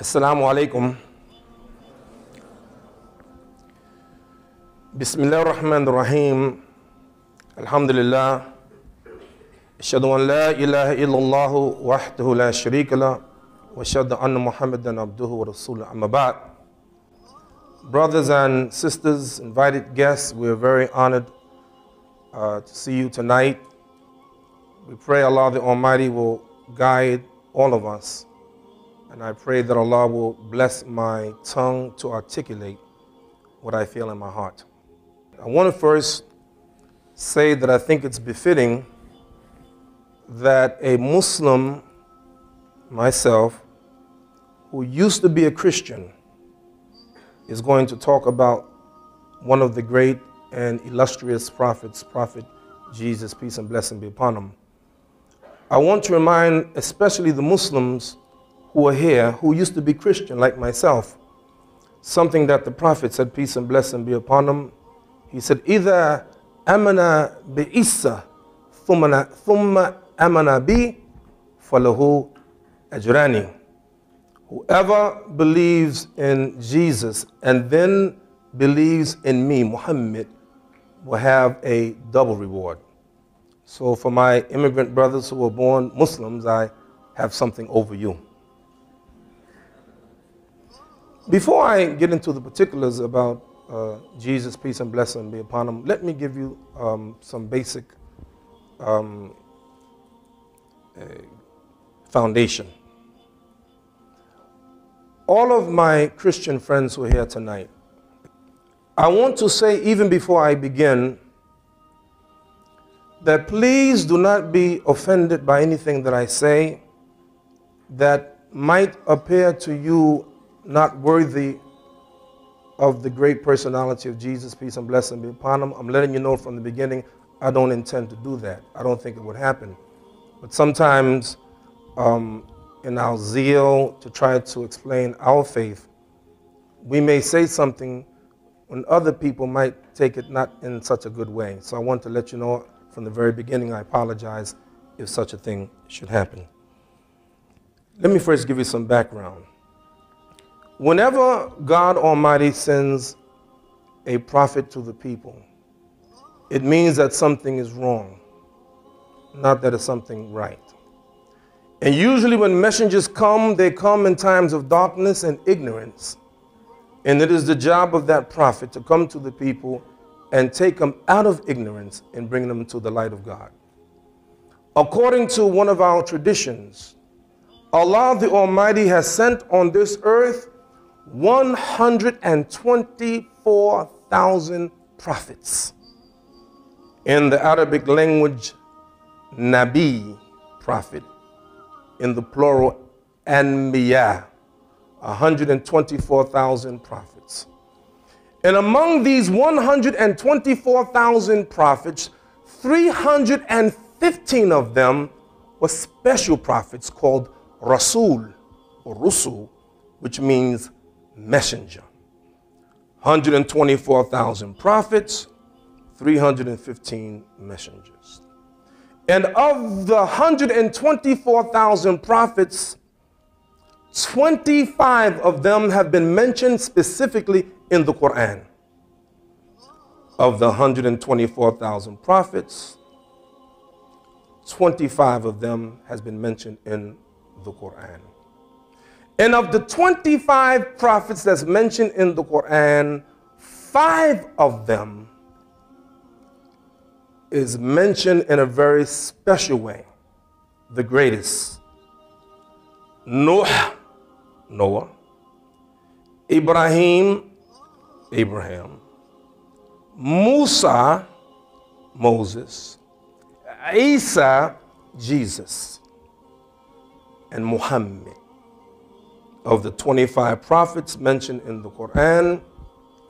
السلام عليكم بسم الله الرحمن الرحيم الحمد لله أشهد أن لا إله إلا الله وحده لا شريك له وأشهد أن محمدا عبده ورسوله أما بعد Brothers and sisters, invited guests, we are very honored uh, to see you tonight. We pray Allah the Almighty will guide all of us. And I pray that Allah will bless my tongue to articulate what I feel in my heart. I want to first say that I think it's befitting that a Muslim, myself, who used to be a Christian, is going to talk about one of the great and illustrious prophets, Prophet Jesus, peace and blessing be upon him. I want to remind especially the Muslims who are here who used to be Christian like myself, something that the Prophet said, peace and blessing be upon him. He said, either amana bi Isa, thumma amana bi falahu ajrani. Whoever believes in Jesus and then believes in me, Muhammad, will have a double reward. So for my immigrant brothers who were born Muslims, I have something over you. Before I get into the particulars about uh, Jesus, peace and blessing be upon him, let me give you um, some basic um, uh, foundation. All of my Christian friends who are here tonight, I want to say, even before I begin, that please do not be offended by anything that I say that might appear to you not worthy of the great personality of Jesus, peace and blessing be upon him. I'm letting you know from the beginning, I don't intend to do that. I don't think it would happen. But sometimes, um, in our zeal to try to explain our faith, we may say something when other people might take it not in such a good way. So I want to let you know from the very beginning, I apologize if such a thing should happen. Let me first give you some background. Whenever God Almighty sends a prophet to the people, it means that something is wrong, not that it's something right. And usually, when messengers come, they come in times of darkness and ignorance. And it is the job of that prophet to come to the people and take them out of ignorance and bring them to the light of God. According to one of our traditions, Allah the Almighty has sent on this earth 124,000 prophets. In the Arabic language, Nabi, prophet. In the plural, Anbiya, 124,000 prophets. And among these 124,000 prophets, 315 of them were special prophets called Rasul or Rusul, which means messenger. 124,000 prophets, 315 messengers. And of the 124,000 prophets, 25 of them have been mentioned specifically in the Quran. Of the 124,000 prophets, 25 of them has been mentioned in the Quran. And of the 25 prophets that's mentioned in the Quran, five of them is mentioned in a very special way. The greatest. Noah, Noah. Ibrahim, Abraham. Musa, Moses. Isa, Jesus. And Muhammad. Of the 25 prophets mentioned in the Quran,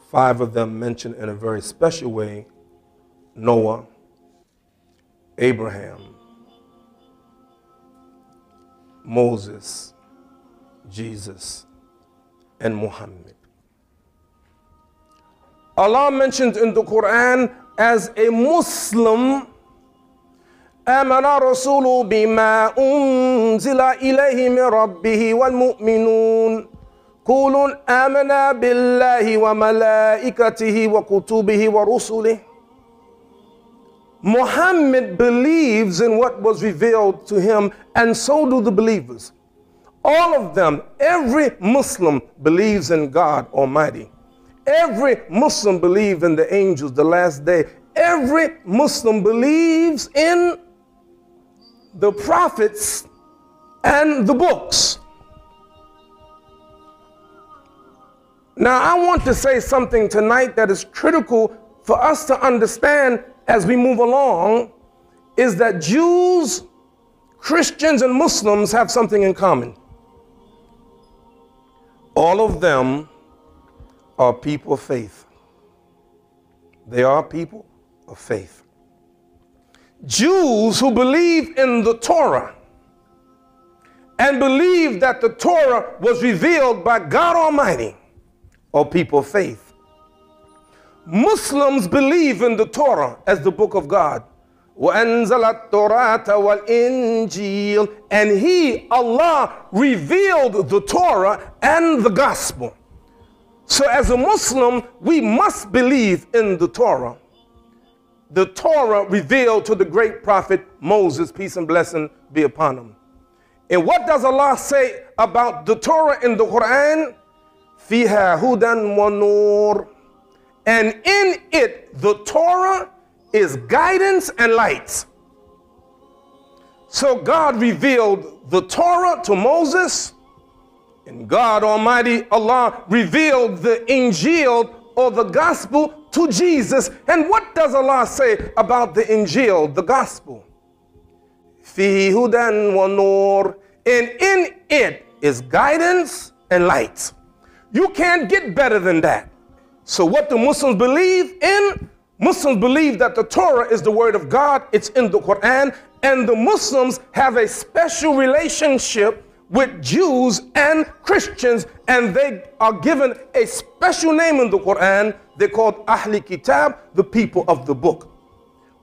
five of them mentioned in a very special way Noah, Abraham, Moses, Jesus, and Muhammad. Allah mentions in the Quran as a Muslim آمن الرسول بما أنزل إليه من ربه والمؤمنون قولوا آمنا بالله وملائكته وكتبه ورسله Muhammad believes in what was revealed to him, and so do the believers. All of them, every Muslim believes in God Almighty. Every Muslim believes in the angels, the last day. Every Muslim believes in the prophets and the books. Now, I want to say something tonight that is critical for us to understand as we move along is that Jews, Christians, and Muslims have something in common. All of them are people of faith. They are people of faith. Jews who believe in the Torah and believe that the Torah was revealed by God Almighty are people of faith. Muslims believe in the Torah as the book of God. وأنزل التوراة والإنجيل and he Allah revealed the Torah and the gospel so as a Muslim we must believe in the Torah the Torah revealed to the great prophet Moses, peace and blessing be upon him. And what does Allah say about the Torah in the Quran? Fiha hudan wa nur. And in it, the Torah is guidance and light. So God revealed the Torah to Moses, and God Almighty Allah revealed the Injil or the gospel to Jesus. And what does Allah say about the Injil, the gospel? Fihi hudan wa. And in it is guidance and light. You can't get better than that. So what do Muslims believe in? Muslims believe that the Torah is the word of God, it's in the Quran, and the Muslims have a special relationship with Jews and Christians, and they are given a special name in the Quran. They're called Ahli Kitab, the people of the book.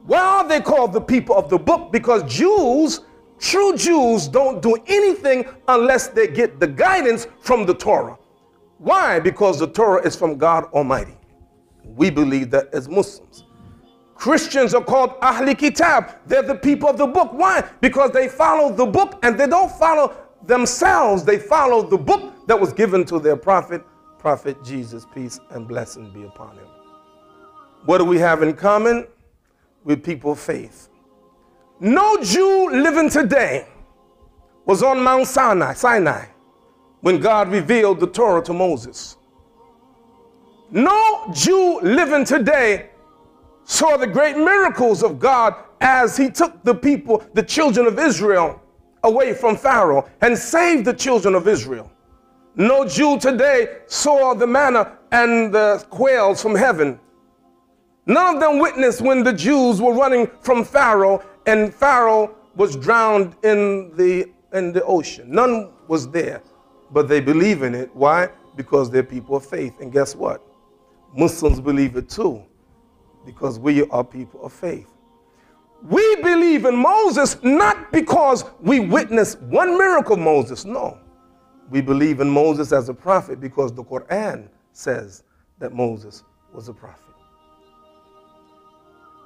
Why are they called the people of the book? Because Jews, true Jews, don't do anything unless they get the guidance from the Torah. Why? Because the Torah is from God Almighty. We believe that as Muslims. Christians are called Ahli Kitab. They're the people of the book. Why? Because they follow the book and they don't follow themselves. They follow the book that was given to their prophet, Prophet Jesus, peace and blessing be upon him. What do we have in common? With people of faith. No Jew living today was on Mount Sinai, Sinai when God revealed the Torah to Moses. No Jew living today saw the great miracles of God as he took the people, the children of Israel, away from Pharaoh and saved the children of Israel. No Jew today saw the manna and the quails from heaven. None of them witnessed when the Jews were running from Pharaoh and Pharaoh was drowned in the, in the ocean. None was there, but they believe in it. Why? Because they're people of faith. And guess what? Muslims believe it too, because we are people of faith. We believe in Moses not because we witnessed one miracle Moses, no. We believe in Moses as a prophet because the Quran says that Moses was a prophet.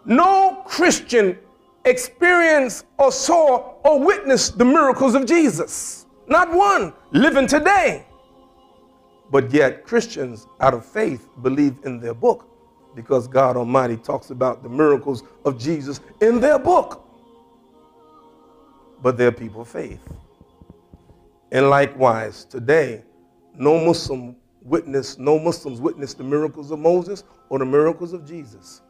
No Christian experienced or saw or witnessed the miracles of Jesus. Not one living today. But yet, Christians out of faith believe in their book because God Almighty talks about the miracles of Jesus in their book. But they're people of faith. And likewise, today, no Muslim witness, no Muslims witness the miracles of Moses or the miracles of Jesus.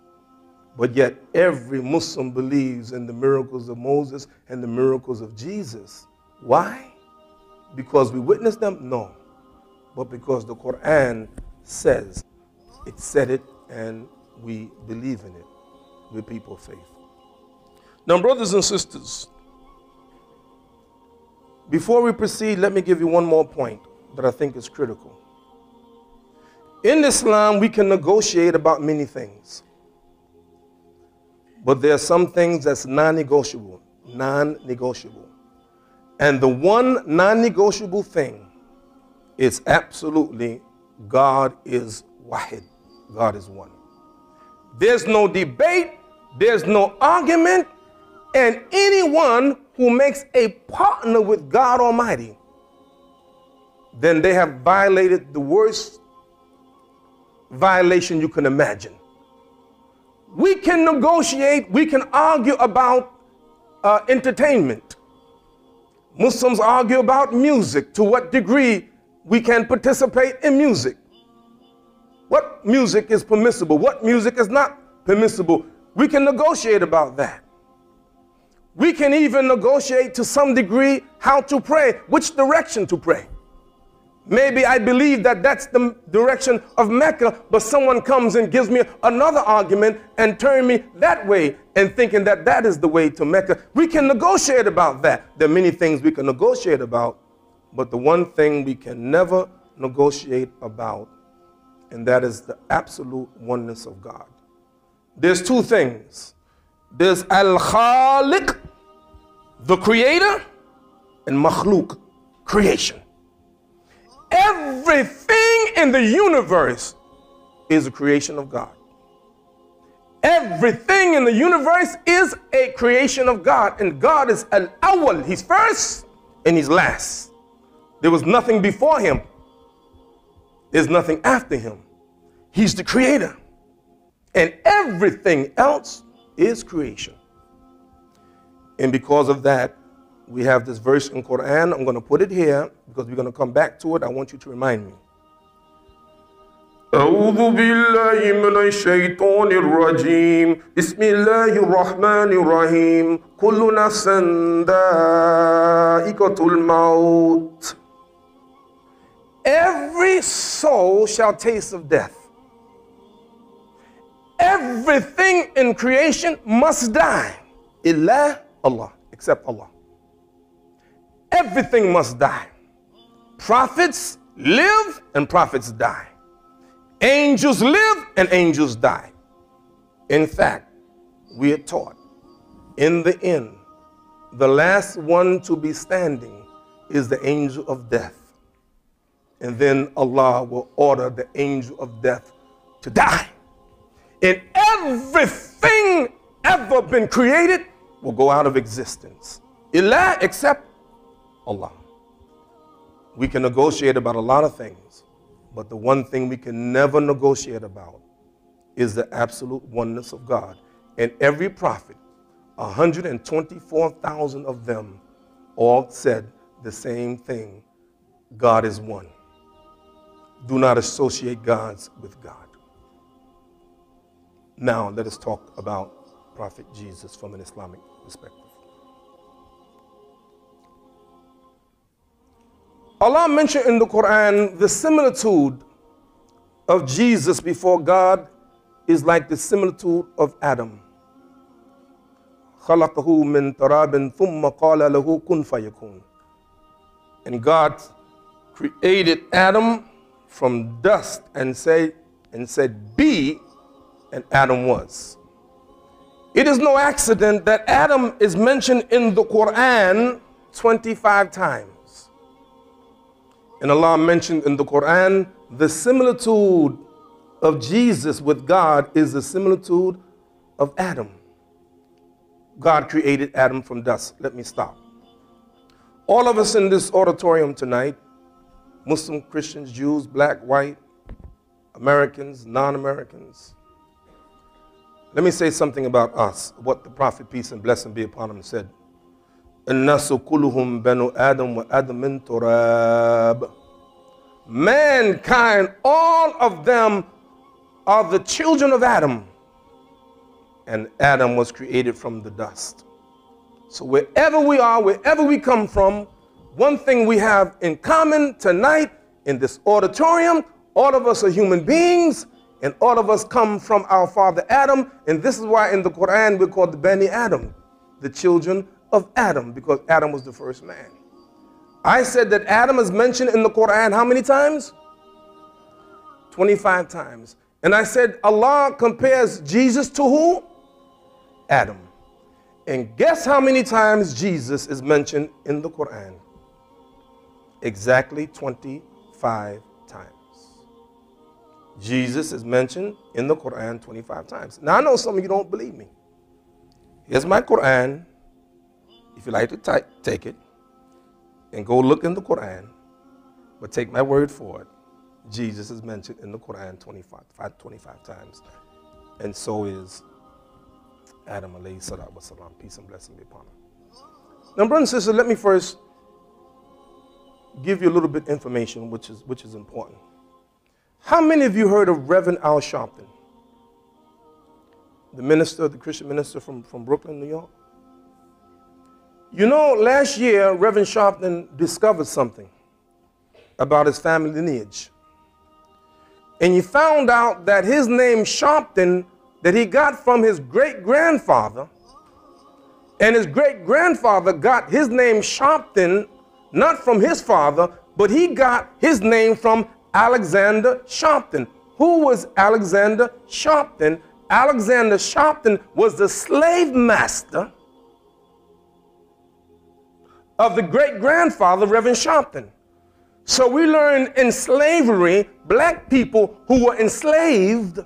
But yet, every Muslim believes in the miracles of Moses and the miracles of Jesus. Why? Because we witness them? No but because the Quran says it said it and we believe in it. We're people of faith. Now, brothers and sisters, before we proceed, let me give you one more point that I think is critical. In Islam, we can negotiate about many things. But there are some things that's non negotiable. Non negotiable. And the one non negotiable thing It's absolutely God is wahid. God is one. There's no debate, there's no argument, and anyone who makes a partner with God Almighty, then they have violated the worst violation you can imagine. We can negotiate, we can argue about uh, entertainment. Muslims argue about music, to what degree we can participate in music. What music is permissible? What music is not permissible? We can negotiate about that. We can even negotiate to some degree how to pray, which direction to pray. Maybe I believe that that's the direction of Mecca, but someone comes and gives me another argument and turn me that way and thinking that that is the way to Mecca. We can negotiate about that. There are many things we can negotiate about, but the one thing we can never negotiate about, and that is the absolute oneness of God. There's two things. There's Al-Khaliq, the creator, and Makhluk, creation. Everything in the universe is a creation of God. Everything in the universe is a creation of God, and God is al awal. He's first and he's last. There was nothing before him, there's nothing after him. He's the creator, and everything else is creation. And because of that, we have this verse in Quran. I'm going to put it here because we're going to come back to it. I want you to remind me. أعوذ بالله من الشيطان الرجيم بسم الله الرحمن الرحيم كل نفس ذائقة الموت Every soul shall taste of death. Everything in creation must die. Illa Allah, except Allah. Everything must die. Prophets live and prophets die. Angels live and angels die. In fact, we are taught in the end, the last one to be standing is the angel of death. And then Allah will order the angel of death to die. And everything ever been created will go out of existence. Ilah except Allah. We can negotiate about a lot of things, but the one thing we can never negotiate about is the absolute oneness of God. And every prophet, 124,000 of them, all said the same thing God is one. Do not associate gods with God. Now, let us talk about Prophet Jesus from an Islamic perspective. Allah mentioned in the Quran the similitude of Jesus before God is like the similitude of Adam. خلقه من تراب ثم قال له كن فيكون. And God created Adam from dust and said, and said, Be, and Adam was. It is no accident that Adam is mentioned in the Quran 25 times. And Allah mentioned in the Quran the similitude of Jesus with God is the similitude of Adam. God created Adam from dust. Let me stop. All of us in this auditorium tonight, Muslim, Christians, Jews, black, white, Americans, non Americans, let me say something about us, what the Prophet, peace and blessing be upon him, said. الناس كلهم بنو آدم وآدم من تراب Mankind, all of them are the children of Adam. And Adam was created from the dust. So wherever we are, wherever we come from, one thing we have in common tonight in this auditorium, all of us are human beings, and all of us come from our father Adam. And this is why in the Quran we're called the Bani Adam, the children of Adam because Adam was the first man. I said that Adam is mentioned in the Quran how many times? 25 times. And I said Allah compares Jesus to who? Adam. And guess how many times Jesus is mentioned in the Quran? Exactly 25 25 times. Jesus is mentioned in the Quran 25 times. Now, I know some of you don't believe me. Here's my Quran. If you like to type, take it and go look in the Quran, but take my word for it. Jesus is mentioned in the Quran 25, 25 times, and so is Adam alayhi salatu wasalam. Peace and blessing be upon him. Now, brothers and sisters, let me first give you a little bit information which is, which is important. How many of you heard of Reverend Al Sharpton? The minister, the Christian minister from, from Brooklyn, New York? You know, last year, Reverend Sharpton discovered something about his family lineage. And he found out that his name, Sharpton, that he got from his great grandfather, and his great grandfather got his name Sharpton not from his father, but he got his name from Alexander Sharpton. Who was Alexander Sharpton? Alexander Sharpton was the slave master of the great grandfather, Reverend Sharpton. So we learn in slavery, black people who were enslaved,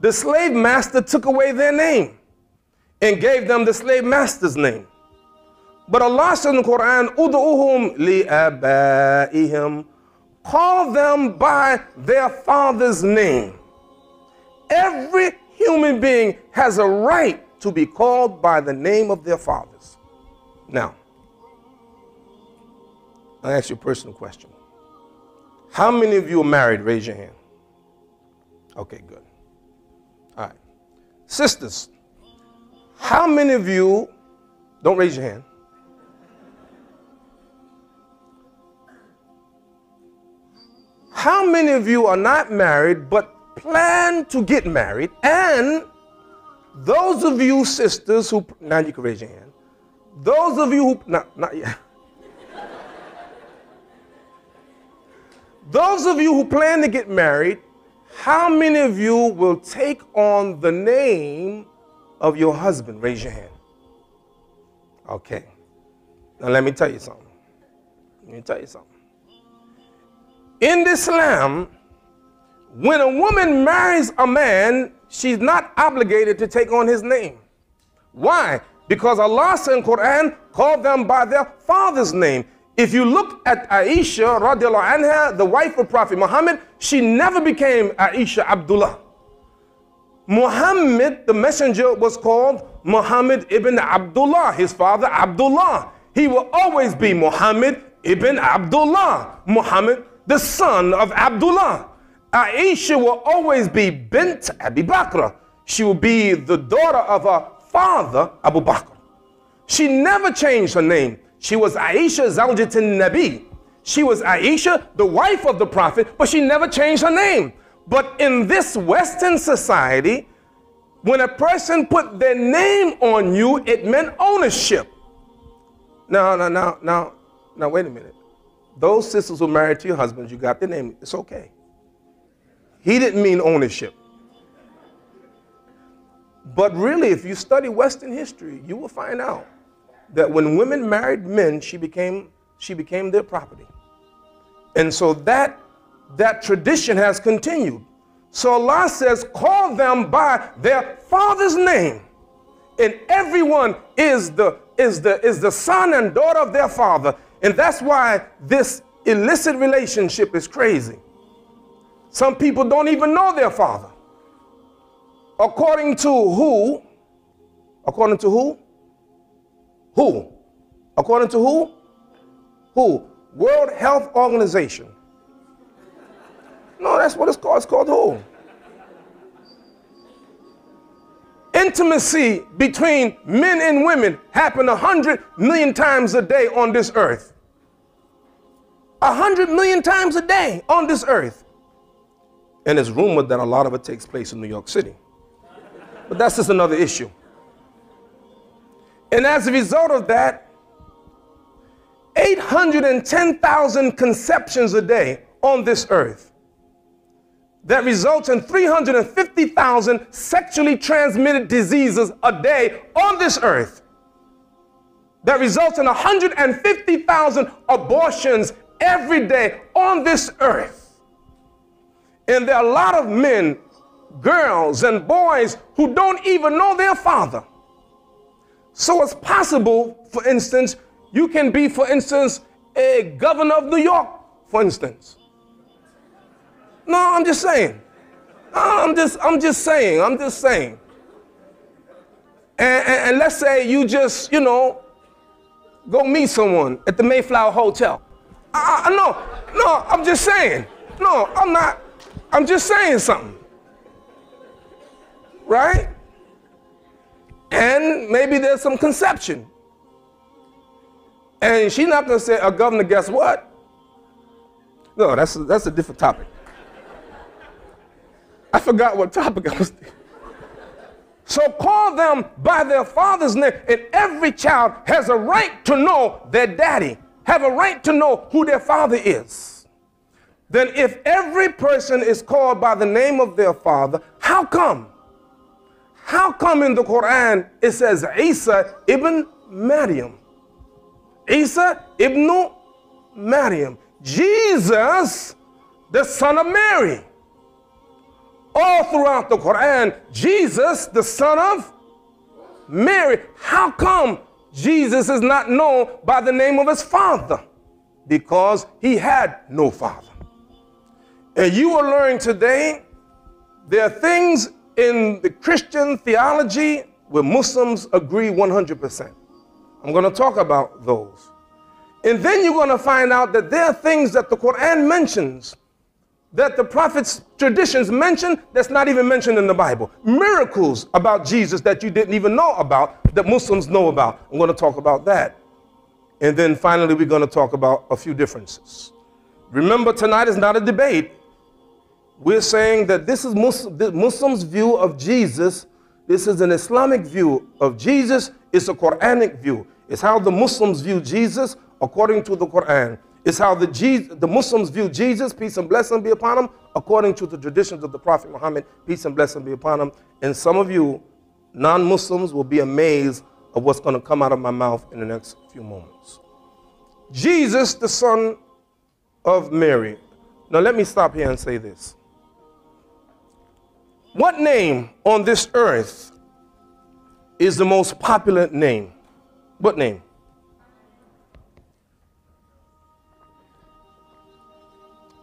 the slave master took away their name and gave them the slave master's name. But Allah says in the Quran, Udu'uhum. Call them by their father's name. Every human being has a right to be called by the name of their fathers. Now, I'll ask you a personal question. How many of you are married? Raise your hand. Okay, good. All right. Sisters, how many of you, don't raise your hand, How many of you are not married but plan to get married? And those of you sisters who, now you can raise your hand. Those of you who, not, not yet. Those of you who plan to get married, how many of you will take on the name of your husband? Raise your hand. Okay. Now let me tell you something. Let me tell you something. In Islam, when a woman marries a man, she's not obligated to take on his name. Why? Because Allah said in Quran, call them by their father's name. If you look at Aisha radiallahu anha, the wife of Prophet Muhammad, she never became Aisha Abdullah. Muhammad, the messenger, was called Muhammad ibn Abdullah, his father Abdullah. He will always be Muhammad ibn Abdullah. Muhammad the son of Abdullah. Aisha will always be bint Abi Bakr. She will be the daughter of her father, Abu Bakr. She never changed her name. She was Aisha Zawjatin Nabi. She was Aisha, the wife of the Prophet, but she never changed her name. But in this Western society, when a person put their name on you, it meant ownership. Now, now, now, now, now, wait a minute. Those sisters who married to your husbands, you got their name. It's okay. He didn't mean ownership. But really, if you study Western history, you will find out that when women married men, she became, she became their property. And so that, that tradition has continued. So Allah says, call them by their father's name. And everyone is the, is the, is the son and daughter of their father. And that's why this illicit relationship is crazy. Some people don't even know their father. According to who? According to who? Who? According to who? Who? World Health Organization. No, that's what it's called. It's called who? Intimacy between men and women happen a hundred million times a day on this earth. A hundred million times a day on this earth. And it's rumored that a lot of it takes place in New York City. But that's just another issue. And as a result of that, 810,000 conceptions a day on this earth that results in 350,000 sexually transmitted diseases a day on this earth. That results in 150,000 abortions every day on this earth. And there are a lot of men, girls, and boys who don't even know their father. So it's possible, for instance, you can be, for instance, a governor of New York, for instance. No, I'm just saying. I'm just, I'm just saying. I'm just saying. And, and, and let's say you just, you know, go meet someone at the Mayflower Hotel. I, I, no, no, I'm just saying. No, I'm not. I'm just saying something. Right? And maybe there's some conception. And she's not going to say, uh, Governor, guess what? No, that's a, that's a different topic. I forgot what topic I was. So call them by their father's name, and every child has a right to know their daddy, have a right to know who their father is. Then, if every person is called by the name of their father, how come? How come in the Quran it says Isa ibn Maryam? Isa ibn Maryam. Jesus, the son of Mary. All throughout the Quran, Jesus, the son of Mary. How come Jesus is not known by the name of his father? Because he had no father. And you will learn today there are things in the Christian theology where Muslims agree 100%. I'm going to talk about those. And then you're going to find out that there are things that the Quran mentions that the prophet's traditions mention that's not even mentioned in the Bible. Miracles about Jesus that you didn't even know about that Muslims know about. I'm going to talk about that. And then finally, we're going to talk about a few differences. Remember, tonight is not a debate. We're saying that this is Muslims' view of Jesus. This is an Islamic view of Jesus. It's a Quranic view. It's how the Muslims view Jesus according to the Quran. It's how the, Jesus, the Muslims view Jesus, peace and blessing be upon him, according to the traditions of the Prophet Muhammad, peace and blessing be upon him. And some of you, non Muslims, will be amazed of what's going to come out of my mouth in the next few moments. Jesus, the son of Mary. Now, let me stop here and say this. What name on this earth is the most popular name? What name?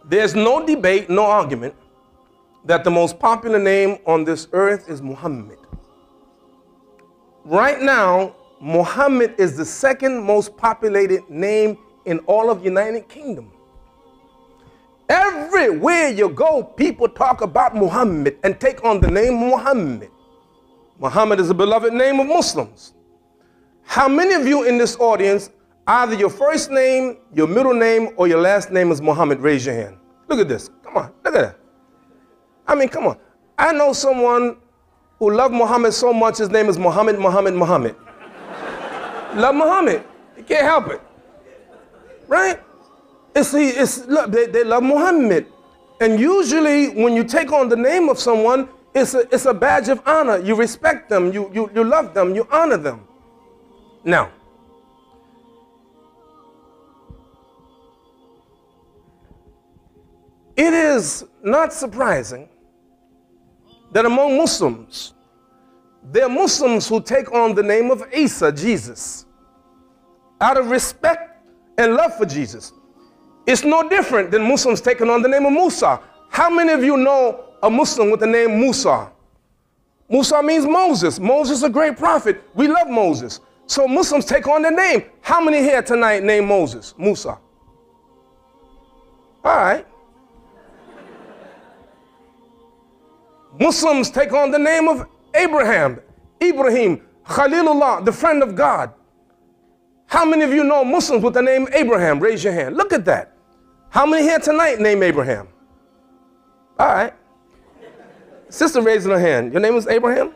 There's no debate, no argument that the most popular name on this earth is Muhammad. Right now, Muhammad is the second most populated name in all of the United Kingdom. Everywhere you go, people talk about Muhammad and take on the name Muhammad. Muhammad is a beloved name of Muslims. How many of you in this audience, either your first name, your middle name, or your last name is Muhammad? Raise your hand. Look at this. Come on, look at that. I mean, come on. I know someone who loved Muhammad so much, his name is Muhammad, Muhammad, Muhammad. love Muhammad. You can't help it. Right? It's, it's, look, they, they love Muhammad. And usually, when you take on the name of someone, it's a, it's a badge of honor. You respect them, you, you, you love them, you honor them. Now, it is not surprising that among Muslims, there are Muslims who take on the name of Isa, Jesus, out of respect and love for Jesus. It's no different than Muslims taking on the name of Musa. How many of you know a Muslim with the name Musa? Musa means Moses. Moses is a great prophet. We love Moses. So Muslims take on the name. How many here tonight name Moses? Musa. All right. Muslims take on the name of Abraham, Ibrahim, Khalilullah, the friend of God. How many of you know Muslims with the name Abraham? Raise your hand. Look at that. How many here tonight name Abraham? All right. Sister raising her hand. Your name is Abraham?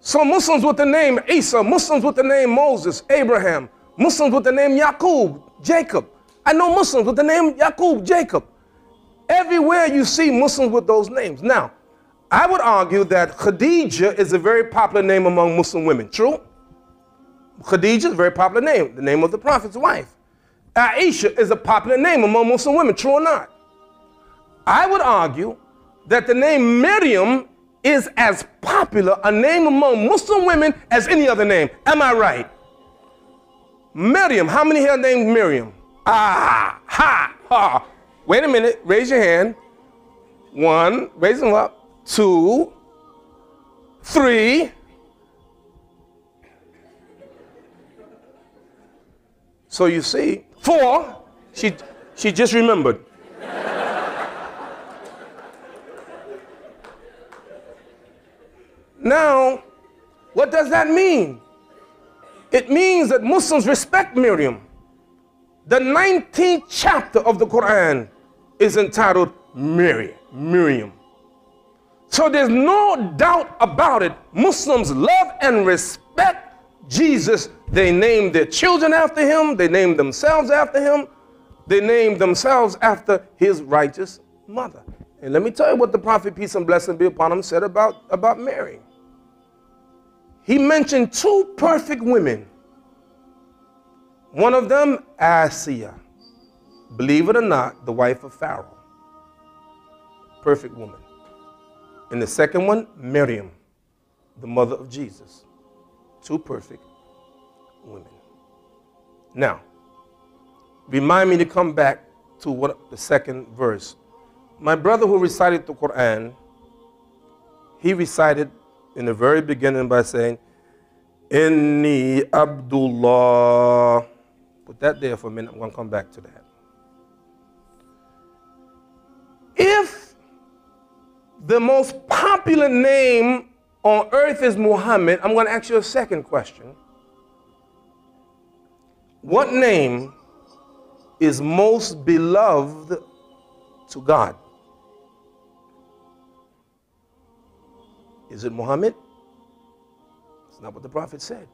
So Muslims with the name Isa, Muslims with the name Moses, Abraham, Muslims with the name Yaqub, Jacob. I know Muslims with the name Yaqub, Jacob. Everywhere you see Muslims with those names. Now, I would argue that Khadija is a very popular name among Muslim women. True? Khadija is a very popular name, the name of the prophet's wife. Aisha is a popular name among Muslim women, true or not? I would argue that the name Miriam is as popular a name among Muslim women as any other name. Am I right? Miriam, how many here named Miriam? Ah, ha, ha. Wait a minute, raise your hand. One, raise them up. Two, three. So you see, four, she, she just remembered. now, what does that mean? It means that Muslims respect Miriam. The 19th chapter of the Quran is entitled Miriam. Miriam. So there's no doubt about it. Muslims love and respect Jesus. They name their children after him, they name themselves after him, they name themselves after his righteous mother. And let me tell you what the prophet, peace and blessing be upon him, said about, about Mary. He mentioned two perfect women one of them, Asiya, believe it or not, the wife of Pharaoh. Perfect woman. And the second one, Miriam, the mother of Jesus. Two perfect women. Now, remind me to come back to what the second verse. My brother who recited the Quran, he recited in the very beginning by saying, Inni Abdullah Put that there for a minute. I'm going to come back to that. If the most popular name on earth is Muhammad, I'm going to ask you a second question. What name is most beloved to God? Is it Muhammad? It's not what the prophet said.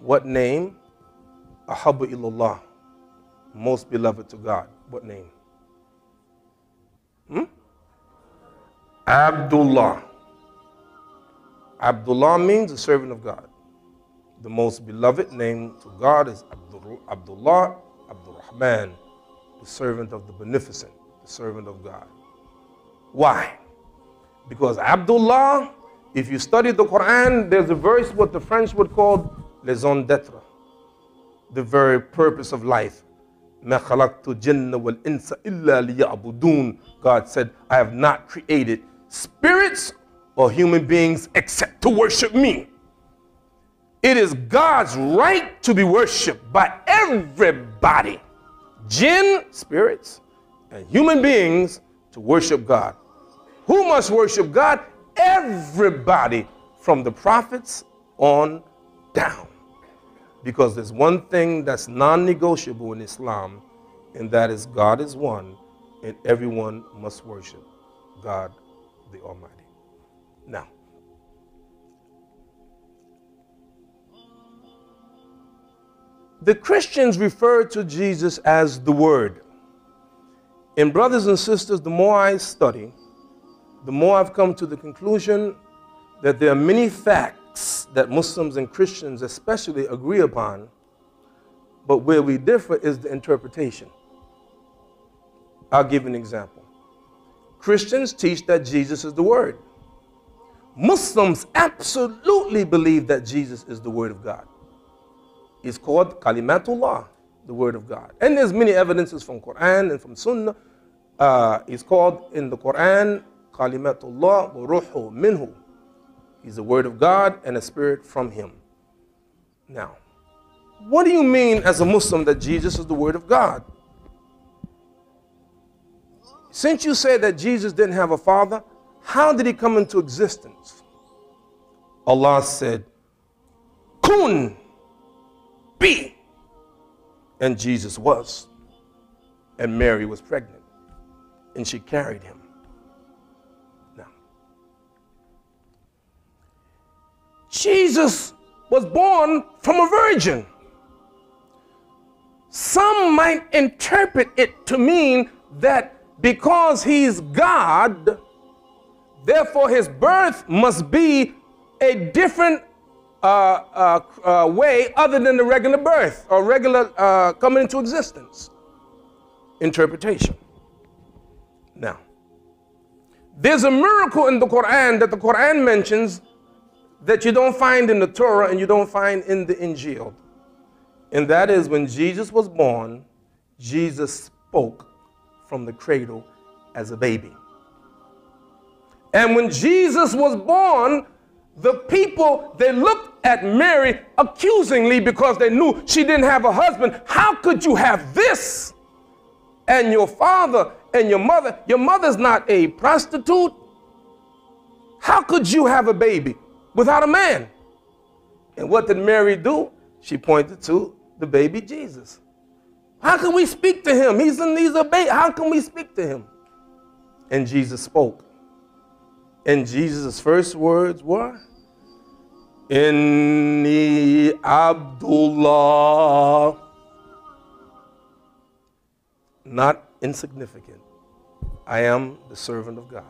What name Ahabu illallah, most beloved to God. What name? Hmm? Abdullah. Abdullah means the servant of God. The most beloved name to God is Abdullah, Abdul Rahman, the servant of the beneficent, the servant of God. Why? Because Abdullah, if you study the Quran, there's a verse what the French would call raison d'etre the very purpose of life. God said, I have not created spirits or human beings except to worship me. It is God's right to be worshiped by everybody jinn, spirits, and human beings to worship God. Who must worship God? Everybody from the prophets on down. Because there's one thing that's non negotiable in Islam, and that is God is one, and everyone must worship God the Almighty. Now, the Christians refer to Jesus as the Word. And, brothers and sisters, the more I study, the more I've come to the conclusion that there are many facts that Muslims and Christians especially agree upon, but where we differ is the interpretation. I'll give an example. Christians teach that Jesus is the Word. Muslims absolutely believe that Jesus is the Word of God. It's called Kalimatullah, the Word of God. And there's many evidences from Quran and from Sunnah. Uh, it's called in the Quran Kalimatullah wa ruhu minhu. He's the Word of God and a Spirit from Him. Now, what do you mean as a Muslim that Jesus is the Word of God? Since you say that Jesus didn't have a father, how did he come into existence? Allah said, Kun, be. And Jesus was. And Mary was pregnant. And she carried him. Jesus was born from a virgin. Some might interpret it to mean that because he's God, therefore his birth must be a different uh, uh, uh, way other than the regular birth or regular uh, coming into existence. Interpretation. Now, there's a miracle in the Quran that the Quran mentions that you don't find in the Torah and you don't find in the Injil. And that is when Jesus was born, Jesus spoke from the cradle as a baby. And when Jesus was born, the people they looked at Mary accusingly because they knew she didn't have a husband. How could you have this? And your father and your mother, your mother's not a prostitute. How could you have a baby without a man? And what did Mary do? She pointed to the baby Jesus. How can we speak to him? He's, in, he's a baby. How can we speak to him? And Jesus spoke. And Jesus' first words were, Inni Abdullah. Not insignificant. I am the servant of God.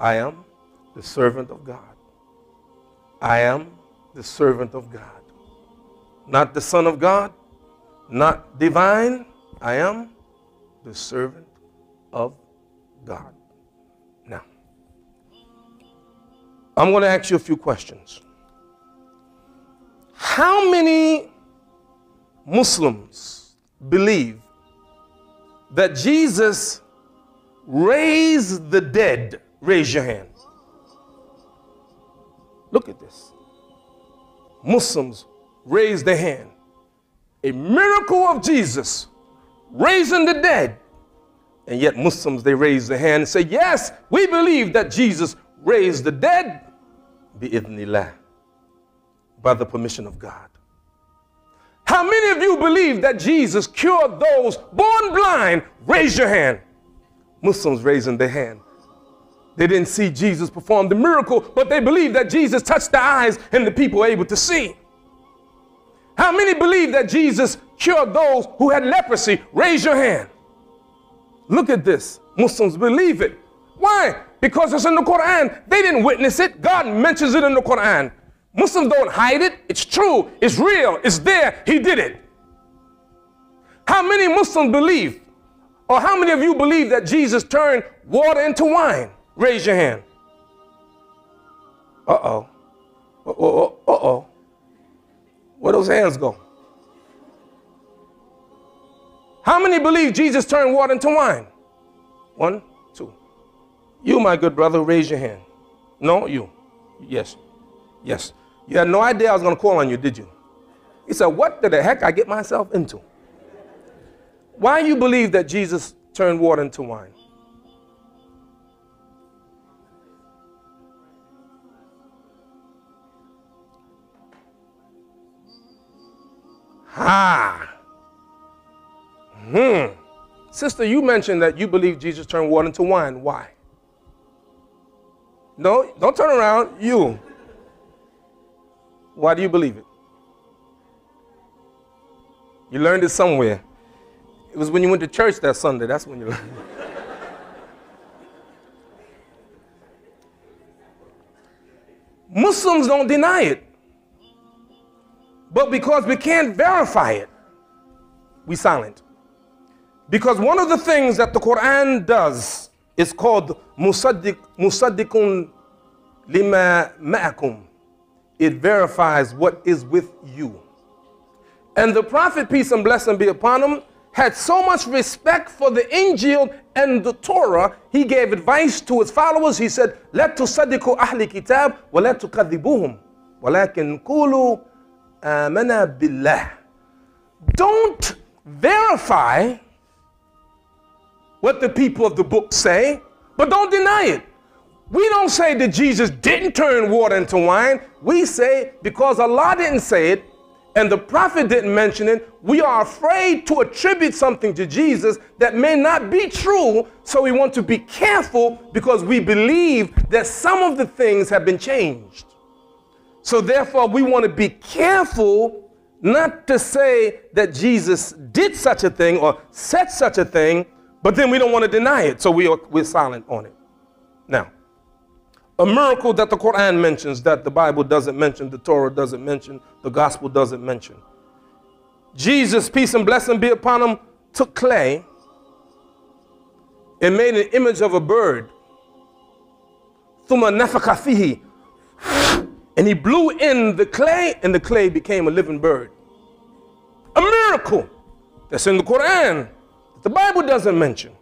I am the servant of God. I am the servant of God. Not the Son of God, not divine. I am the servant of God. Now, I'm going to ask you a few questions. How many Muslims believe that Jesus raised the dead? Raise your hand. Look at this. Muslims raise their hand. A miracle of Jesus raising the dead. And yet Muslims, they raise their hand and say, yes, we believe that Jesus raised the dead bi'idhnillah, by the permission of God. How many of you believe that Jesus cured those born blind? Raise your hand. Muslims raising their hand. They didn't see Jesus perform the miracle, but they believed that Jesus touched the eyes and the people were able to see. How many believe that Jesus cured those who had leprosy? Raise your hand. Look at this. Muslims believe it. Why? Because it's in the Quran. They didn't witness it. God mentions it in the Quran. Muslims don't hide it. It's true. It's real. It's there. He did it. How many Muslims believe, or how many of you believe that Jesus turned water into wine? Raise your hand. Uh oh. Uh oh. Uh oh. Where those hands go? How many believe Jesus turned water into wine? One, two. You, my good brother, raise your hand. No, you. Yes. Yes. You had no idea I was going to call on you, did you? He said, What the heck I get myself into? Why you believe that Jesus turned water into wine? Ha! Hmm. Sister, you mentioned that you believe Jesus turned water into wine. Why? No, don't turn around. You. Why do you believe it? You learned it somewhere. It was when you went to church that Sunday. That's when you learned it. Muslims don't deny it. But because we can't verify it, we silent. Because one of the things that the Quran does is called musaddiq, musaddiqun lima ma'akum. It verifies what is with you. And the Prophet, peace and blessing be upon him, had so much respect for the Injil and the Torah, he gave advice to his followers. He said, "Let tusaddiqu ahli kitab wa la tukadhibuhum, walakin qulu amana billah." Don't verify what the people of the book say, but don't deny it. We don't say that Jesus didn't turn water into wine. We say because Allah didn't say it and the prophet didn't mention it, we are afraid to attribute something to Jesus that may not be true. So we want to be careful because we believe that some of the things have been changed. So therefore, we want to be careful not to say that Jesus did such a thing or said such a thing, but then we don't want to deny it. So we are, we're silent on it. Now, A miracle that the Quran mentions, that the Bible doesn't mention, the Torah doesn't mention, the gospel doesn't mention. Jesus, peace and blessing be upon him, took clay and made an image of a bird. And he blew in the clay, and the clay became a living bird. A miracle that's in the Quran that the Bible doesn't mention.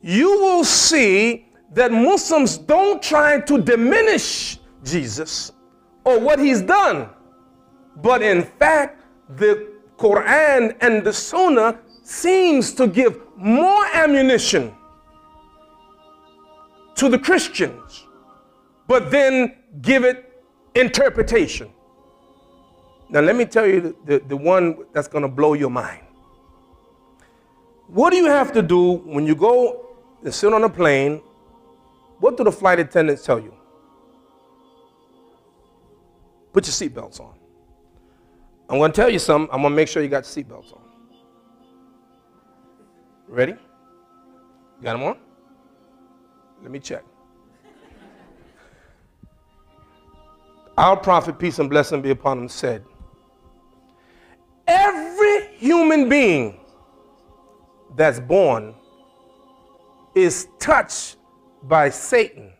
You will see that Muslims don't try to diminish Jesus or what he's done, but in fact, the Quran and the Sunnah seems to give more ammunition to the Christians, but then give it interpretation. Now, let me tell you the, the, the one that's going to blow your mind. What do you have to do when you go and sit on a plane? What do the flight attendants tell you? Put your seatbelts on. I'm going to tell you something. I'm going to make sure you got your seatbelts on. Ready? You got them on? Let me check. Our prophet, peace and blessing be upon him, said, Every human being that's born is touched by Satan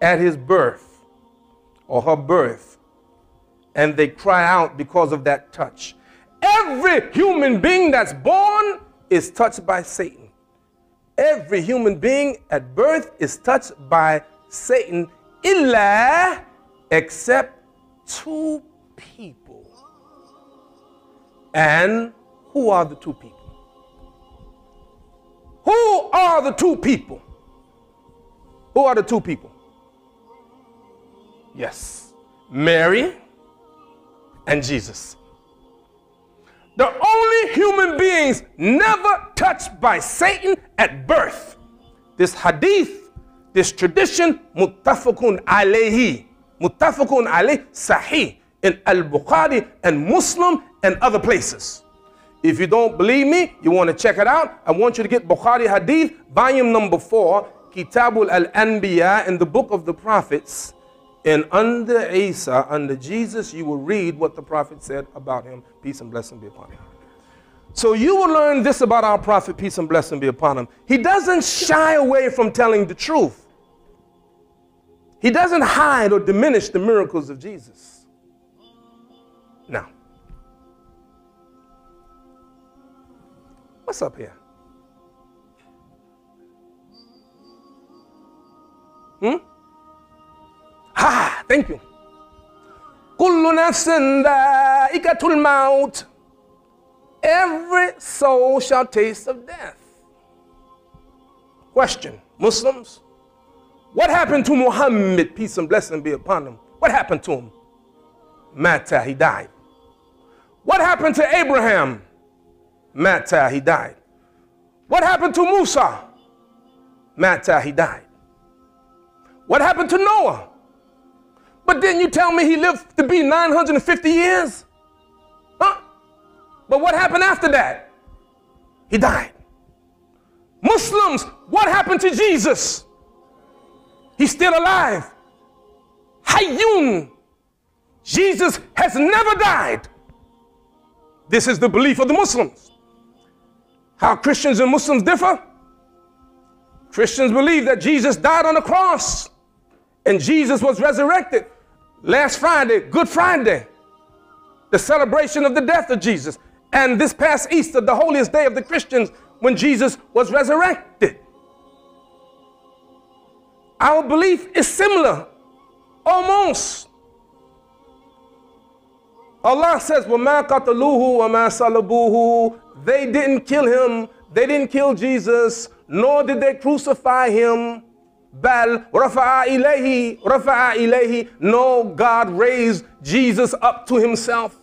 at his birth or her birth, and they cry out because of that touch. Every human being that's born is touched by Satan. Every human being at birth is touched by Satan, illa except two people. And who are the two people? Who are the two people? Who are the two people? Yes, Mary and Jesus. The only human beings never touched by Satan at birth. This hadith, this tradition, muttafaqun alayhi, muttafaqun alayhi, sahih, in Al-Bukhari and Muslim and other places. If you don't believe me, you want to check it out, I want you to get Bukhari Hadith, volume number 4, Kitabul Al-Anbiya, in the book of the prophets. And under Isa, under Jesus, you will read what the prophet said about him. Peace and blessing be upon him. So you will learn this about our prophet, peace and blessing be upon him. He doesn't shy away from telling the truth. He doesn't hide or diminish the miracles of Jesus. Now, what's up here? Hmm? Ha! Thank you. كل نفس ذائقة الموت Every soul shall taste of death. Question Muslims, what happened to Muhammad? Peace and blessing be upon him. What happened to him? Mata, he died. What happened to Abraham? Mata, he died. What happened to Musa? Mata, he died. What happened to Noah? But didn't you tell me he lived to be 950 years? Huh? But what happened after that? He died. Muslims, what happened to Jesus? He's still alive. Hayyun. Jesus has never died. This is the belief of the Muslims. How Christians and Muslims differ? Christians believe that Jesus died on the cross and Jesus was resurrected last Friday, Good Friday, the celebration of the death of Jesus, and this past Easter, the holiest day of the Christians, when Jesus was resurrected. Our belief is similar, almost. Allah says, وَمَا قَتَلُوهُ وَمَا صَلَبُوهُ They didn't kill him, they didn't kill Jesus, nor did they crucify him. Bal rafa'a ilayhi, rafa'a ilayhi. No, God raised Jesus up to himself.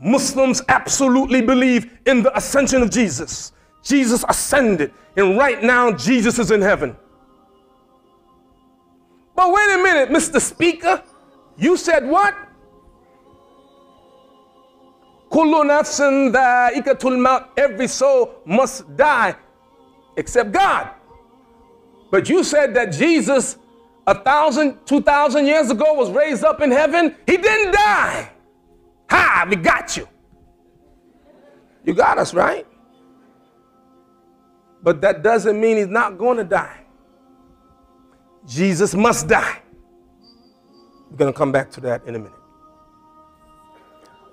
Muslims absolutely believe in the ascension of Jesus. Jesus ascended, and right now Jesus is in heaven. But wait a minute, Mr. Speaker. You said what? Every soul must die except God. But you said that Jesus a thousand, two thousand years ago was raised up in heaven, he didn't die. Ha, we got you. You got us, right? But that doesn't mean he's not going to die. Jesus must die. We're going to come back to that in a minute.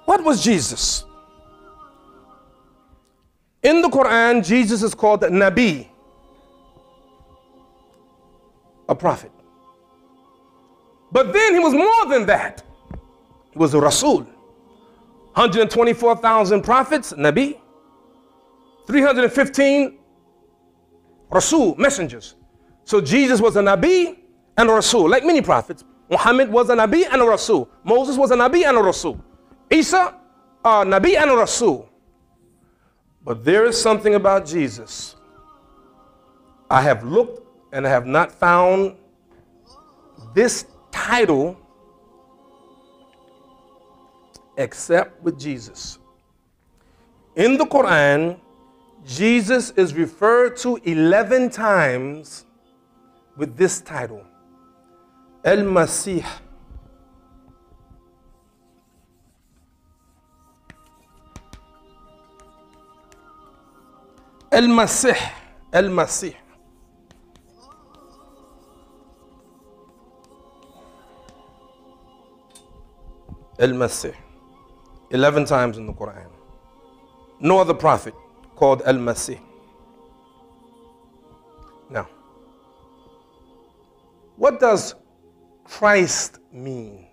What was Jesus? In the Quran, Jesus is called a Nabi, a prophet. But then he was more than that. He was a Rasul. 124,000 prophets, Nabi. 315 Rasul, messengers. So Jesus was a Nabi and a Rasul, like many prophets. Muhammad was a Nabi and a Rasul. Moses was a Nabi and a Rasul. Isa, a Nabi and a Rasul. But there is something about Jesus. I have looked and I have not found this title except with Jesus. In the Quran, Jesus is referred to 11 times with this title El Masih. El Masih. El Masih. El Masih. 11 times in the Quran. No other prophet called El Masih. What does Christ mean?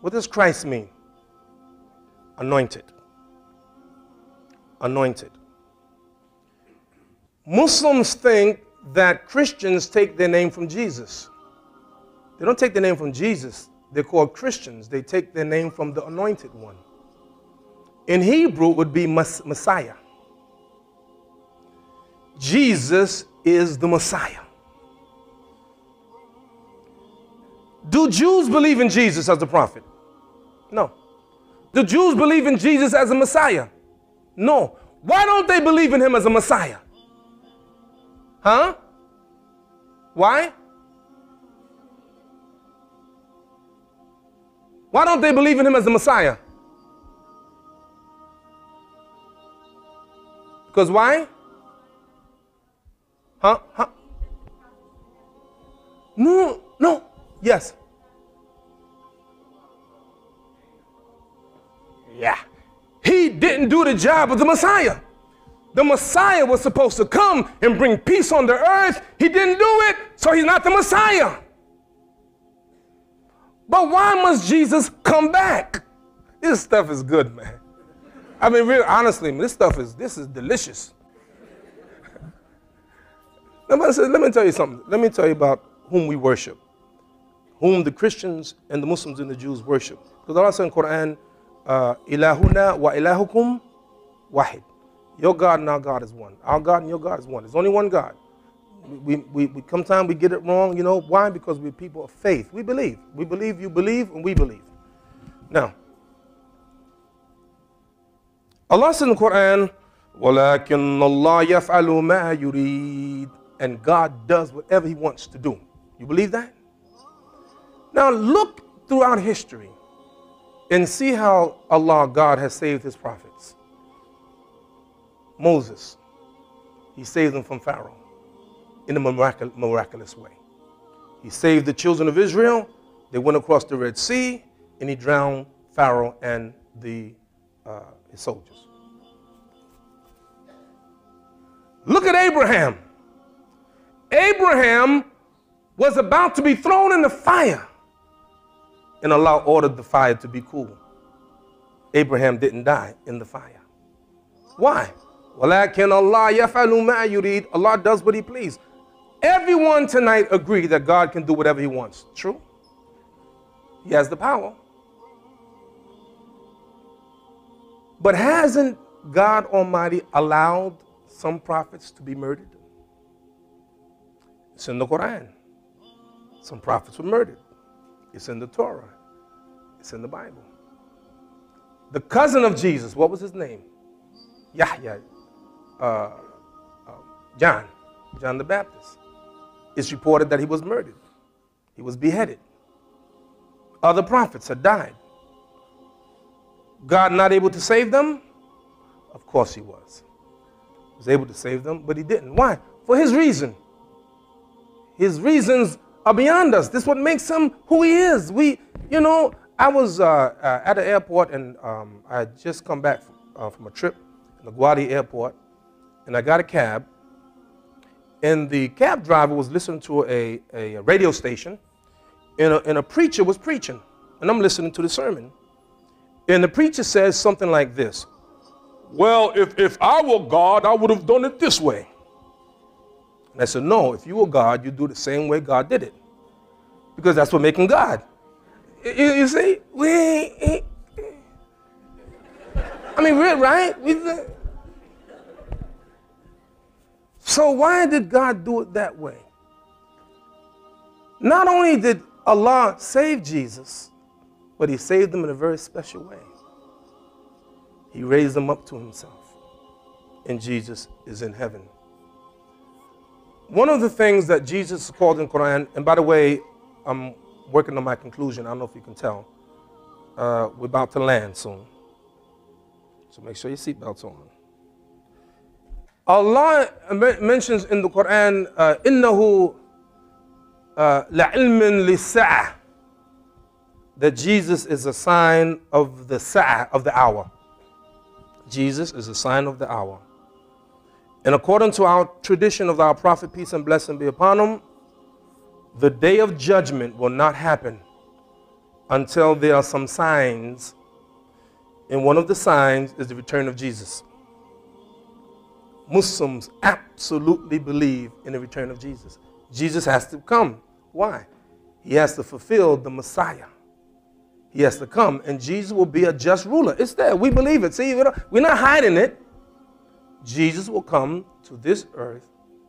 What does Christ mean? Anointed. Anointed. Muslims think that Christians take their name from Jesus. They don't take their name from Jesus, they're called Christians. They take their name from the anointed one. In Hebrew, it would be Messiah. Jesus is the Messiah. Do Jews believe in Jesus as the prophet? No. Do Jews believe in Jesus as a Messiah? No. Why don't they believe in him as a Messiah? Huh? Why? Why don't they believe in him as the Messiah? Because why? Huh? Huh? No, no. Yes. Yeah. He didn't do the job of the Messiah. The Messiah was supposed to come and bring peace on the earth. He didn't do it, so he's not the Messiah. But why must Jesus come back? This stuff is good, man. I mean, really, honestly, this stuff is this is delicious. let, me, let me tell you something. Let me tell you about whom we worship, whom the Christians and the Muslims and the Jews worship. Because Allah says in Quran, uh, "Ilahuna wa ilahukum wahid." Your God and our God is one. Our God and your God is one. There's only one God we, we, we sometimes we get it wrong. You know why? Because we're people of faith. We believe. We believe. You believe, and we believe. Now, Allah says in the Quran, وَلَكِنَّ اللَّهَ يَفْعَلُ مَا يُرِيدُ And God does whatever He wants to do. You believe that? Now look throughout history and see how Allah, God, has saved His prophets. Moses, He saved them from Pharaoh in a miraculous way. He saved the children of Israel. They went across the Red Sea, and he drowned Pharaoh and the, uh, his soldiers. Look at Abraham. Abraham was about to be thrown in the fire, and Allah ordered the fire to be cool. Abraham didn't die in the fire. Why? وَلَكِنْ اللَّهَ يَفْعَلُ مَا يُرِيدُ Allah does what He pleases. Everyone tonight agree that God can do whatever he wants. True? He has the power. But hasn't God Almighty allowed some prophets to be murdered? It's in the Quran. Some prophets were murdered. It's in the Torah. It's in the Bible. The cousin of Jesus, what was his name? Yahya, uh, uh, John, John the Baptist. it's reported that he was murdered, he was beheaded. Other prophets had died. God not able to save them? Of course he was. He was able to save them, but he didn't. Why? For his reason. His reasons are beyond us. This is what makes him who he is. We, you know, I was uh, uh, at the airport and um, I had just come back from, uh, from a trip in LaGuardia Airport, and I got a cab. And the cab driver was listening to a, a radio station, and a, and a preacher was preaching. And I'm listening to the sermon. And the preacher says something like this Well, if, if I were God, I would have done it this way. And I said, No, if you were God, you'd do the same way God did it. Because that's what making God. You, you see, we I mean, we're right. We, so why did God do it that way? Not only did Allah save Jesus, but he saved him in a very special way. He raised him up to himself, and Jesus is in heaven one of the things that Jesus is called in Quran, and by the way, I'm working on my conclusion. I don't know if you can tell. Uh, we're about to land soon. So make sure your seatbelt's on. Allah mentions in the Quran, uh, "Innahu uh, la'ilmin lisa'ah," that Jesus is a sign of the sa'ah of the hour. Jesus is a sign of the hour. And according to our tradition of our prophet, peace and blessing be upon him, the day of judgment will not happen until there are some signs. And one of the signs is the return of Jesus. Muslims absolutely believe in the return of Jesus. Jesus has to come. Why? He has to fulfill the Messiah. He has to come, and Jesus will be a just ruler. It's there. We believe it. See, we're not hiding it. Jesus will come to this earth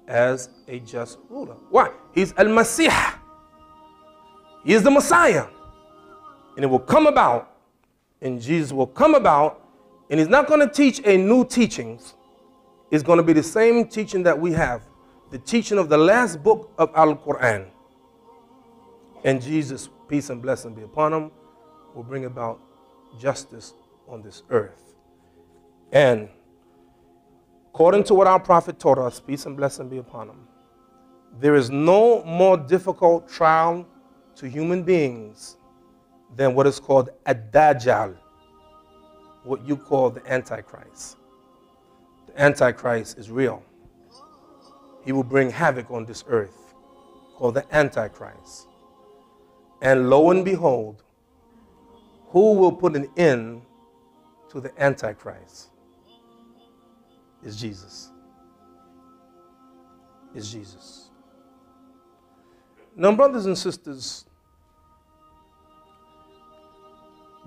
as a just ruler. Why? He's Al Masih. He is the Messiah. And it will come about, and Jesus will come about, and he's not going to teach a new teachings. It's going to be the same teaching that we have, the teaching of the last book of Al Quran. And Jesus, peace and blessing be upon him, will bring about justice on this earth. And According to what our prophet taught us, peace and blessing be upon him, there is no more difficult trial to human beings than what is called a dajjal, what you call the Antichrist. The Antichrist is real. He will bring havoc on this earth, called the Antichrist. And lo and behold, who will put an end to the Antichrist? Is Jesus. Is Jesus. Now, brothers and sisters,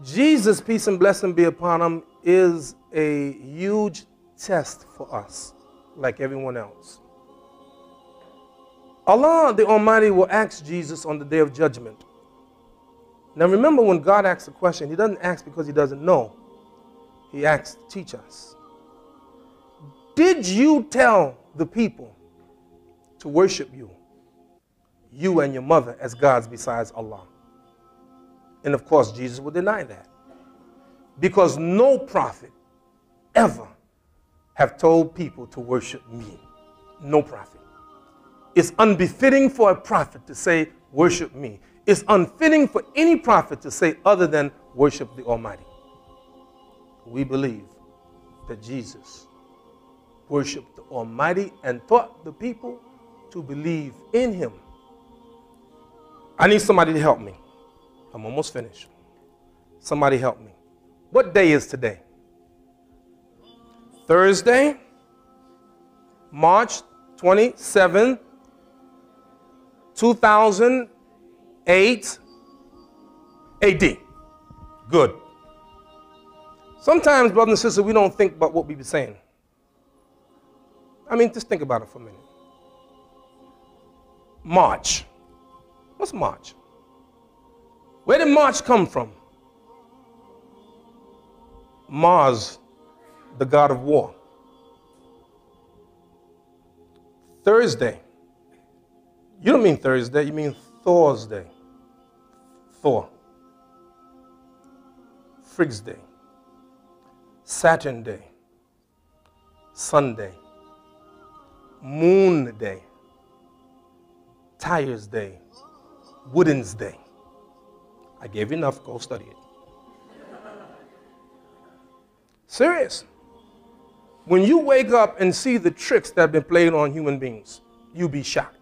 Jesus, peace and blessing be upon him, is a huge test for us, like everyone else. Allah the Almighty will ask Jesus on the day of judgment. Now remember when God asks a question, He doesn't ask because He doesn't know. He asks to teach us. Did you tell the people to worship you, you and your mother, as gods besides Allah? And of course, Jesus would deny that. Because no prophet ever have told people to worship me. No prophet. It's unbefitting for a prophet to say, worship me. It's unfitting for any prophet to say other than worship the Almighty. We believe that Jesus worshiped the Almighty and taught the people to believe in Him. I need somebody to help me. I'm almost finished. Somebody help me. What day is today? Thursday, March 27, 2008 AD. Good. Sometimes, brothers and sisters, we don't think about what we be saying. I mean, just think about it for a minute. March. What's March? Where did March come from? Mars, the god of war. Thursday, You don't mean Thursday, you mean Thursday. Thor. Frigg's Day. Saturn Day. Sunday. Moon Day. Tyr's Day. Wooden's Day. I gave you enough, go study it. Serious. When you wake up and see the tricks that have been played on human beings, you'll be shocked.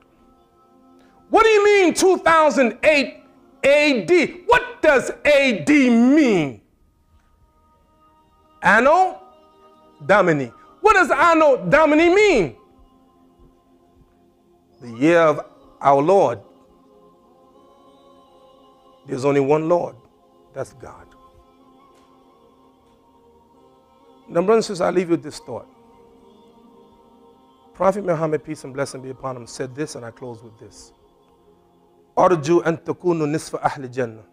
What do you mean 2008 AD? What does AD mean? Anno Domini. What does Anno Domini mean? The year of our Lord. There's only one Lord. That's God. Brothers and sisters, I leave you with this thought. Prophet Muhammad, peace and blessing be upon him, said this, and I close with this. Arju takunu nisfa ahli jannah.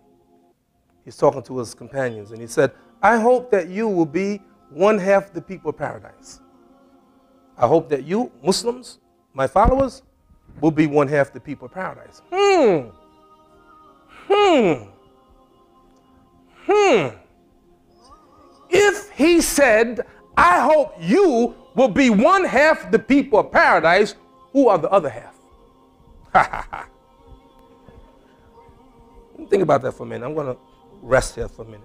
He's talking to his companions, and he said, I hope that you will be one half the people of paradise. I hope that you, Muslims, my followers, will be one half the people of paradise. Hmm. Hmm. Hmm. If he said, I hope you will be one half the people of paradise, who are the other half? Ha ha ha. Think about that for a minute. I'm going to rest here for a minute.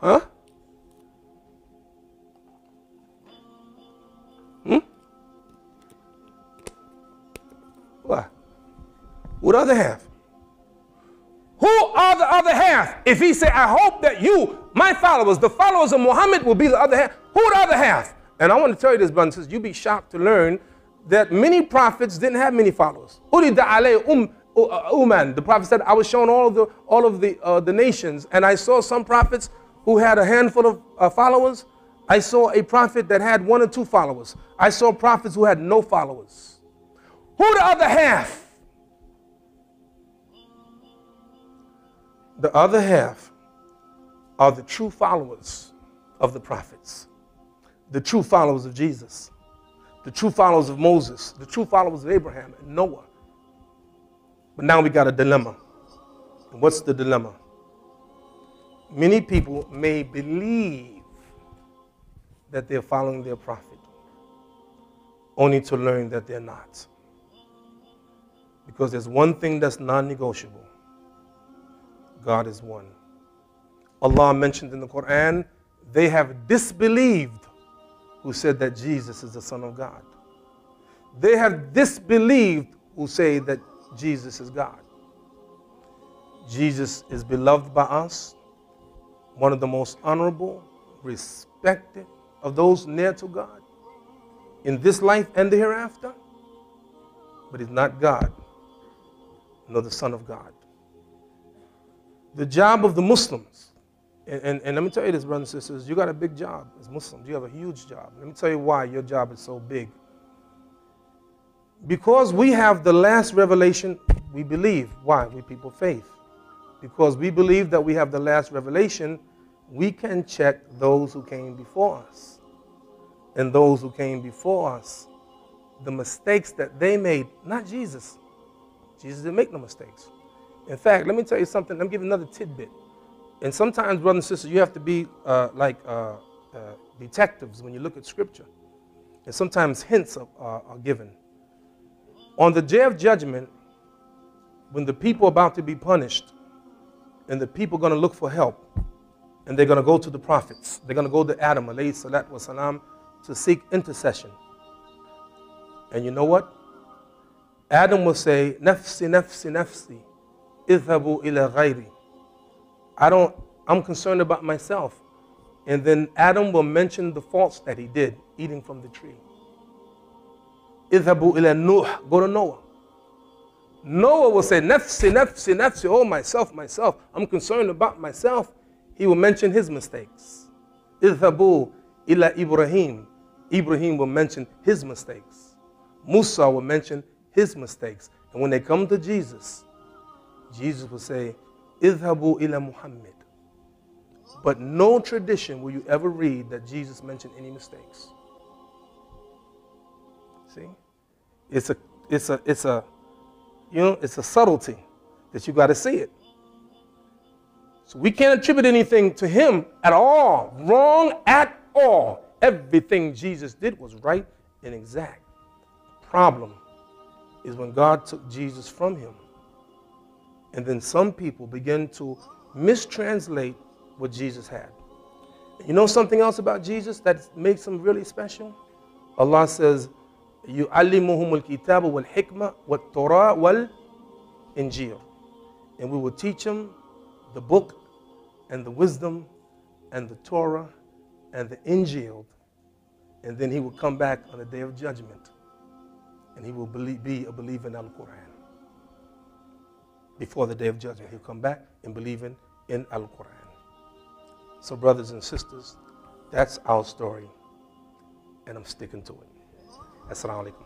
Huh? What? What other half? Who are the other half? If he said, I hope that you, my followers, the followers of Muhammad, will be the other half. Who the other half? And I want to tell you this, brothers and sisters, you'll be shocked to learn that many prophets didn't have many followers. Um, uh, Uman, the prophet said, I was shown all of the, all of the, uh, the nations, and I saw some prophets who had a handful of uh, followers. I saw a prophet that had one or two followers. I saw prophets who had no followers. Who the other half? The other half are the true followers of the prophets, the true followers of Jesus, the true followers of Moses, the true followers of Abraham and Noah. But now we got a dilemma. And what's the dilemma? Many people may believe that they're following their prophet, only to learn that they're not. Because there's one thing that's non negotiable God is one. Allah mentioned in the Quran, they have disbelieved who said that Jesus is the Son of God. They have disbelieved who say that Jesus is God. Jesus is beloved by us, one of the most honorable, respected of those near to God in this life and the hereafter, but he's not God, nor the Son of God the job of the Muslims, and, and, and, let me tell you this, brothers and sisters, you got a big job as Muslims. You have a huge job. Let me tell you why your job is so big. Because we have the last revelation, we believe. Why? We people faith. Because we believe that we have the last revelation, we can check those who came before us. And those who came before us, the mistakes that they made, not Jesus. Jesus didn't make no mistakes. In fact, let me tell you something. Let me give you another tidbit. And sometimes, brothers and sisters, you have to be uh, like uh, uh, detectives when you look at Scripture. And sometimes hints are, are given. On the day of judgment, when the people are about to be punished, and the people are going to look for help, and they're going to go to the prophets. They're going to go to Adam, alayhi salatu wasalam, to seek intercession. And you know what? Adam will say, Nafsi, nafsi, nafsi idhabu ila ghayri. I don't, I'm concerned about myself. And then Adam will mention the faults that he did, eating from the tree. Idhabu ila Nuh, go to Noah. Noah will say, Nafsi, nafsi, nafsi, oh myself, myself. I'm concerned about myself. He will mention his mistakes. Idhabu ila Ibrahim. Ibrahim will mention his mistakes. Musa will mention his mistakes. And when they come to Jesus, Jesus will say, Idhabu ila Muhammad. But no tradition will you ever read that Jesus mentioned any mistakes. See? It's a, it's a, it's a, you know, it's a subtlety that you got to see it. So we can't attribute anything to him at all. Wrong at all. Everything Jesus did was right and exact. Problem is when God took Jesus from him. And then some people begin to mistranslate what Jesus had. You know something else about Jesus that makes him really special? Allah says, يُعَلِّمُهُمُ الْكِتَابُ وَالْحِكْمَةِ وَالتَّوْرَاءَ وَالْإِنْجِيلَ And we will teach him the book and the wisdom and the Torah and the Injil. And then he will come back on the day of judgment and he will believe, be a believer in Al Quran. Before the day of judgment, he'll come back and believe in, in Al Quran. So, brothers and sisters, that's our story, and I'm sticking to it. Assalamu alaikum.